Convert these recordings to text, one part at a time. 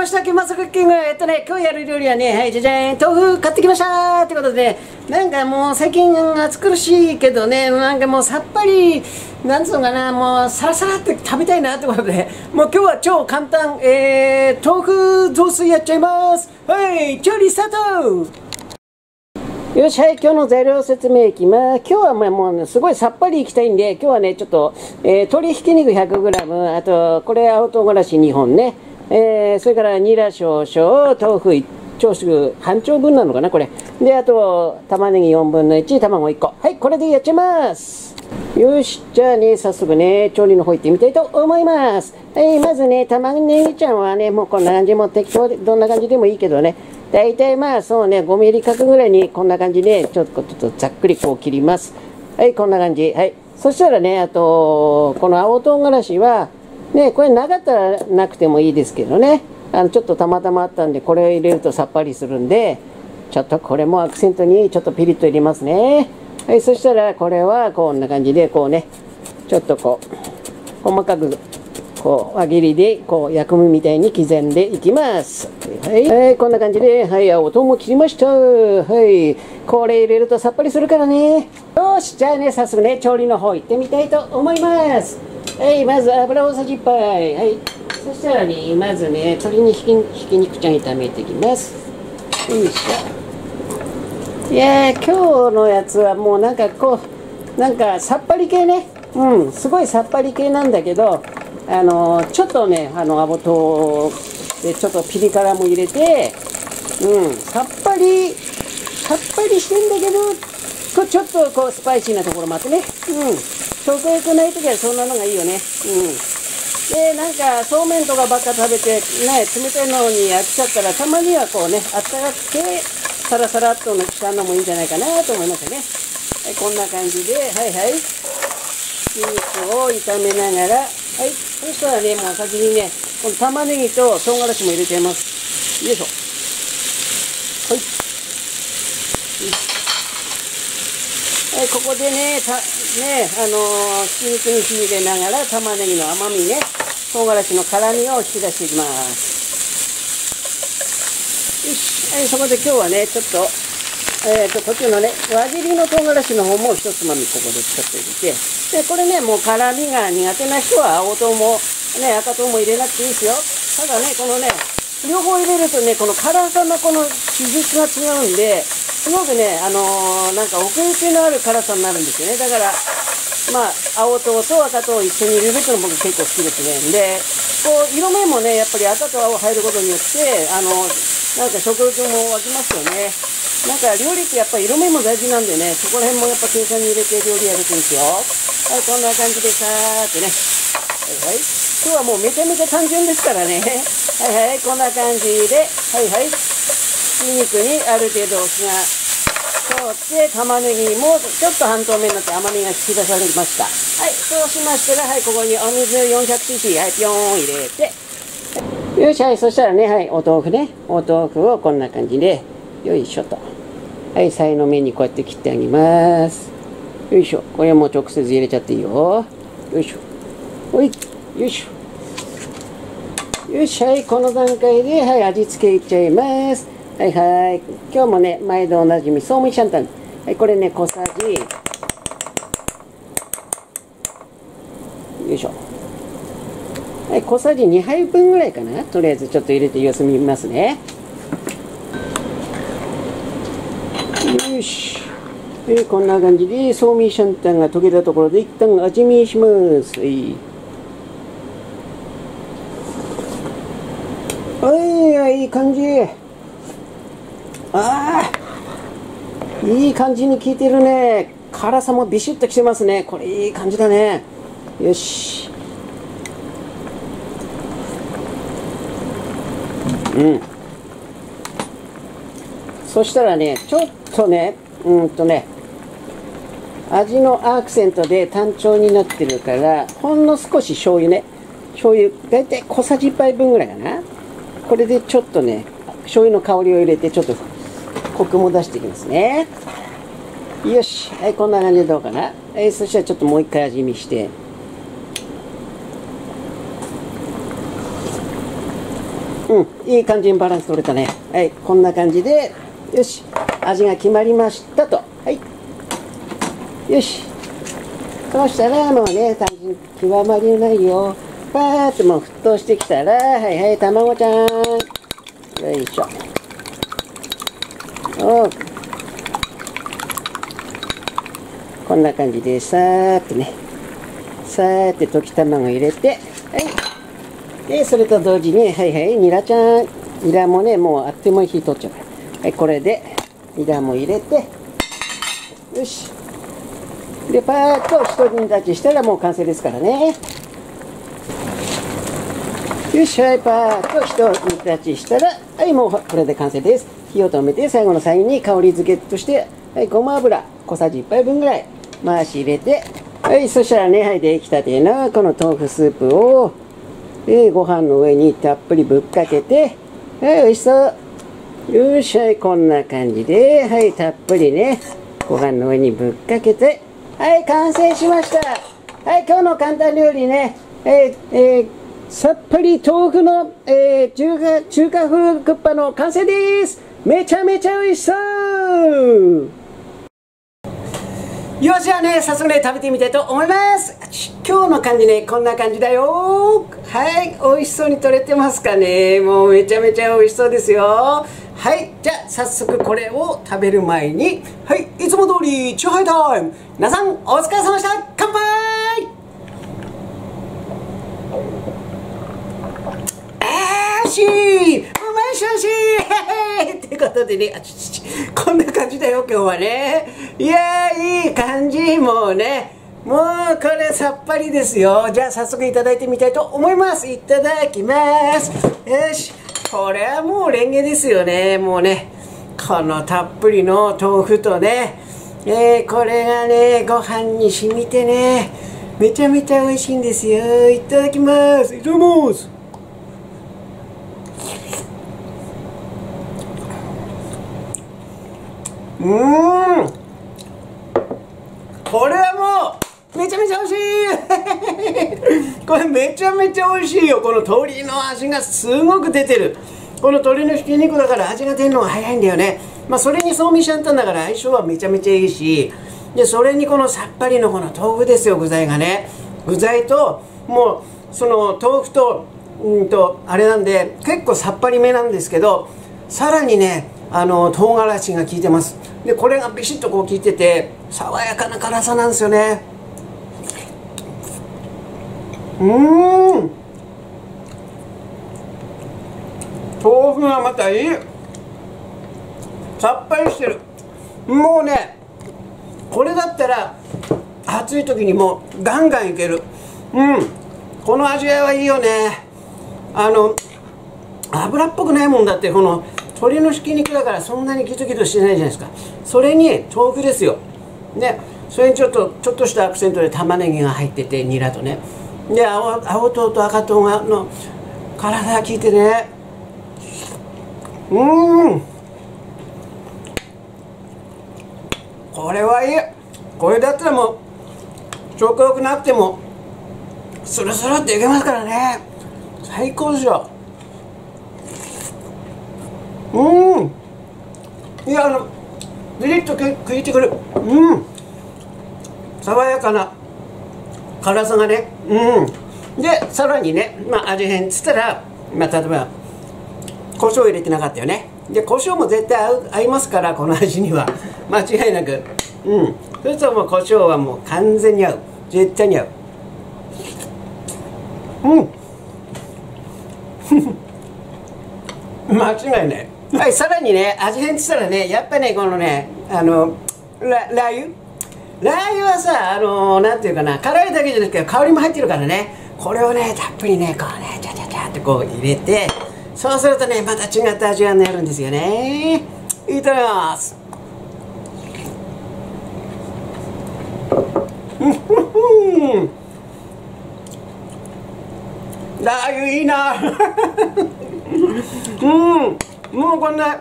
ました、キマスクッキング。えっとね、今日やる料理はね、はい、じゃじゃん、豆腐買ってきましたってことで、なんかもう最近暑苦しいけどね、なんかもうさっぱり、なんつうのかな、もうサラサラって食べたいなってことで、もう今日は超簡単、えー、豆腐雑炊やっちゃいます。はい、調理スタートよし、はい、今日の材料説明いきます。今日はまあもう、すごいさっぱりいきたいんで、今日はね、ちょっと、えー、鶏ひき肉 100g、あと、これ青唐辛子2本ね、えー、それからニラ少々、豆腐1丁数、半丁分なのかな、これ。で、あと、玉ねぎ4分の1、卵1個。はい、これでやっちゃいます。よし、じゃあね、早速ね、調理の方行ってみたいと思います。はい、まずね、玉ねぎちゃんはね、もうこんな感じ、もう適当で、どんな感じでもいいけどね、大体まあそうね、5ミリ角ぐらいにこんな感じで、ちょっとちょっとざっくりこう切ります。はい、こんな感じ。はい。そしたらね、あと、この青唐辛子は、ね、これなかったらなくてもいいですけどね、あのちょっとたまたまあったんで、これを入れるとさっぱりするんで、ちょっとこれもアクセントにちょっとピリッと入れますね。はい、そしたらこれはこんな感じで、こうね、ちょっとこう、細かく、こう、輪切りで、こう、薬味みたいに刻んでいきます。はい、はい、こんな感じで、はい、青唐も切りました。はい、これ入れるとさっぱりするからね。よし、じゃあね、早速ね、調理の方行ってみたいと思います。はい、まず油大さじ1杯。はい。そしたらね、まずね、鶏にひきひき肉ちゃん炒めていきます。よいしょ。いやー、今日のやつはもうなんかこう、なんかさっぱり系ね。うん、すごいさっぱり系なんだけど、あの、ちょっとね、あの、アボトでちょっとピリ辛も入れて、うん、さっぱり、さっぱりしてんだけど、ちょっとこうスパイシーなところもあってね。うん。食欲ない時はそんなのがいいよね。うん。で、なんか、そうめんとかばっか食べて、ね、冷たいのに飽きちゃったら、たまにはこうね、あったかくて、サラサラっとしたのもいいんじゃないかなと思いますね。はい、こんな感じで、はいはい。ひき肉を炒めながら、はい。そしたらね、もう先にね、この玉ねぎと唐辛子も入れちゃいます。よいしょ。はい。はい、ここでね、たね、あのー、ひき肉に火入れながら玉ねぎの甘みね、唐辛子の辛みを引き出していきます。よし、はい、そこで今日はね、ちょっと、えっ、ー、と、途中のね、輪切りの唐辛子の方も一つまみここでちょっと入れて、で、これね、もう辛みが苦手な人は青唐も、ね、赤唐も入れなくていいですよ。ただね、このね、両方入れるとね、この辛さのこの比率が違うんで、すごくね、あのー、なんか奥行きのある辛さになるんですよね。だから、まあ、青唐と赤唐を一緒に入れるっていうの僕結構好きですね。で、こう、色目もね、やっぱり赤と青入ることによって、あの、なんか食欲も湧きますよね。なんか料理ってやっぱり色目も大事なんでね、そこら辺もやっぱ計算に入れて料理やるといいですよ。はい、こんな感じでさーってね。はいはい。今日はもうめちゃめちゃ単純ですからね。はいはい、こんな感じで、はいはい。ひき肉にある程度火が通って玉ねぎもちょっと半透明になって甘みが引き出されました。はいそうしましたらはいここにお水 400cc はいピョーン入れて。よしはいそしたらねはいお豆腐ね。お豆腐をこんな感じでよいしょと。はいさいの目にこうやって切ってあげます。よいしょ。これも直接入れちゃっていいよ。よいしょ。ほいよいしょ。よしはいこの段階ではい味付けいっちゃいます。はいはい。今日もね、毎度おなじみ、ソーミシャンタン。はい、これね、小さじ。よいしょ。はい、小さじ2杯分ぐらいかな。とりあえずちょっと入れて様子見ますね。よし。えこんな感じで、ソーミシャンタンが溶けたところで、一旦味見します。はい。はい、いい感じ。ああいい感じに効いてるね。辛さもビシッときてますね。これいい感じだね。よし。うん。そしたらねちょっとねうんとね味のアクセントで単調になってるからほんの少し醤油ね。醤油大体小さじ1杯分ぐらいかな。これでちょっとね醤油の香りを入れてちょっとコクも出していきますね。よし。はいこんな感じでどうかな。はいそしたらちょっともう一回味見して。うんいい感じにバランス取れたね。はいこんな感じで。よし。味が決まりましたと。はい。よし。そうしたらもうね単純極まりないよ。パーッともう沸騰してきたらはいはい卵ちゃん。よいしょ。おうこんな感じでさーっとね。さーって溶き卵入れてはい。でそれと同時にはいはいニラちゃん。ニラもねもうあっという間に火通っちゃう。からはいこれでニラも入れてよし。でパーッと一煮立ちしたらもう完成ですからね。よしはいパーッと一煮立ちしたらはいもうこれで完成です。火を止めて最後の最後に香り付けとしてはいごま油小さじ1杯分ぐらい。回し入れてはいそしたらねはい出来たてのこの豆腐スープをでご飯の上にたっぷりぶっかけてはい美味しそう。よっしはいこんな感じではいたっぷりねご飯の上にぶっかけてはい完成しました。はい今日の簡単料理ねえー、えー、さっぱり豆腐の、えー、中華中華風クッパの完成です。めちゃめちゃ美味しそう。よしじゃあね早速ね食べてみたいと思います。今日の感じねこんな感じだよ。はい美味しそうに取れてますかね。もうめちゃめちゃ美味しそうですよ。はいじゃあ早速これを食べる前にはいいつも通りチューハイタイム。皆さんお疲れ様でした。乾杯。あーしい。うまいしおしい。ことでねあちちちこんな感じだよ今日はね。いやーいい感じもうね。もうこれさっぱりですよ。じゃあ早速いただいてみたいと思います。いただきます。よし。これはもうレンゲですよね。もうね。このたっぷりの豆腐とね。えー、これがねご飯に染みてね。めちゃめちゃ美味しいんですよ。いただきます。いただきます。うん。これはもうめちゃめちゃ美味しい。これめちゃめちゃ美味しいよ。この鶏の味がすごく出てる。この鶏のひき肉だから味が出るのが早いんだよね。まあそれにソーミシャンタンだから相性はめちゃめちゃいいし。でそれにこのさっぱりのこの豆腐ですよ具材がね。具材ともうその豆腐とうんとあれなんで結構さっぱりめなんですけどさらにねあの唐辛子が効いてます。でこれがビシッとこう効いてて爽やかな辛さなんですよね。うん。豆腐がまたいい。さっぱりしてる。もうねこれだったら暑い時にもガンガンいける。うん。この味わいはいいよね。あの油っぽくないもんだってこの鶏のひき肉だからそんなにギトギトしてないじゃないですか。それに豆腐ですよ。でそれにちょっとちょっとしたアクセントで玉ねぎが入っててニラとね。で青青唐と赤唐がの辛さが効いてね。うん。これはいい。これだったらもう食欲なくてもスルスルっていけますからね。最高ですよ。うん。いやあのビリッと食いてくる。うん。爽やかな辛さがね。うん。でさらにね、まあ、味変っつったら、まあ、例えば胡椒入れてなかったよね。で胡椒も絶対合う合いますからこの味には。間違いなく。うん。そしたらもう胡椒はもう完全に合う。絶対に合う。うん。間違いない。はいさらにね味変って言ったらねやっぱねこのねあのララー油？ラー油はさあのなんていうかな辛いだけじゃなくて香りも入ってるからね。これをねたっぷりねこうねチャチャチャってこう入れてそうするとねまた違った味が出るんですよね。いただきます。ラー油いいな。うん。もうこんな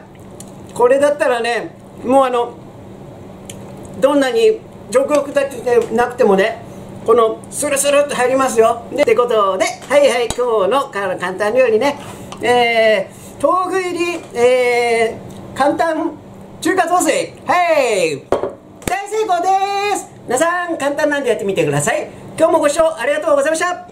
これだったらねもうあのどんなに食欲立ってなくてもねこのスルスルっと入りますよ。でってことではいはい今日の簡単料理ね。えー、豆腐入り、えー、簡単中華雑炊。はい。大成功です。皆さん簡単なんでやってみてください。今日もご視聴ありがとうございました。